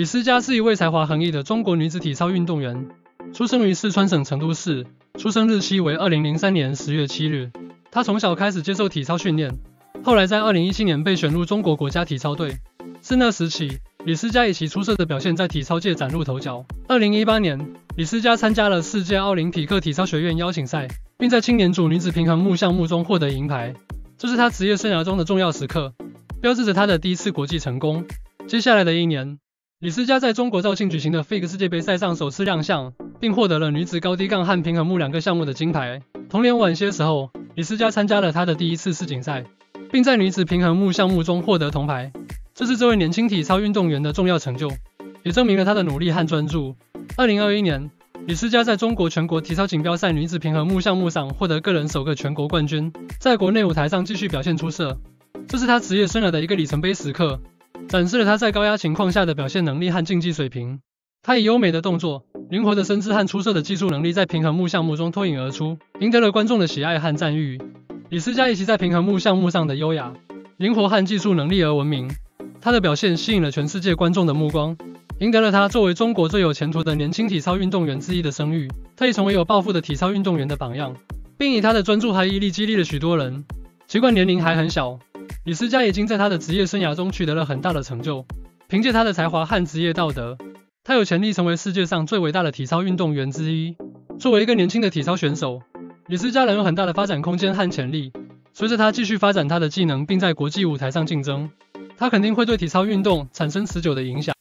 李思佳是一位才华横溢的中国女子体操运动员，出生于四川省成都市，出生日期为二零零三年十月七日。她从小开始接受体操训练，后来在二零一七年被选入中国国家体操队。自那时起，李思佳以其出色的表现在体操界崭露头角。二零一八年，李思佳参加了世界奥林匹克体操学院邀请赛，并在青年组女子平衡木项目中获得银牌，这是她职业生涯中的重要时刻，标志着她的第一次国际成功。接下来的一年，李思佳在中国肇庆举行的 FIG 世界杯赛上首次亮相，并获得了女子高低杠和平衡木两个项目的金牌。同年晚些时候，李思佳参加了她的第一次世锦赛，并在女子平衡木项目中获得铜牌。这是这位年轻体操运动员的重要成就，也证明了她的努力和专注。二零二一年，李思佳在中国全国体操锦标赛女子平衡木项目上获得个人首个全国冠军，在国内舞台上继续表现出色。这是她职业生涯的一个里程碑时刻。展示了他在高压情况下的表现能力和竞技水平。他以优美的动作、灵活的身姿和出色的技术能力在平衡木项目中脱颖而出，赢得了观众的喜爱和赞誉。李思佳以其在平衡木项目上的优雅、灵活和技术能力而闻名。他的表现吸引了全世界观众的目光，赢得了他作为中国最有前途的年轻体操运动员之一的声誉。他已成为有抱负的体操运动员的榜样，并以他的专注和毅力激励了许多人。尽管年龄还很小。李斯佳已经在他的职业生涯中取得了很大的成就。凭借他的才华和职业道德，他有潜力成为世界上最伟大的体操运动员之一。作为一个年轻的体操选手，李斯佳仍有很大的发展空间和潜力。随着他继续发展他的技能，并在国际舞台上竞争，他肯定会对体操运动产生持久的影响。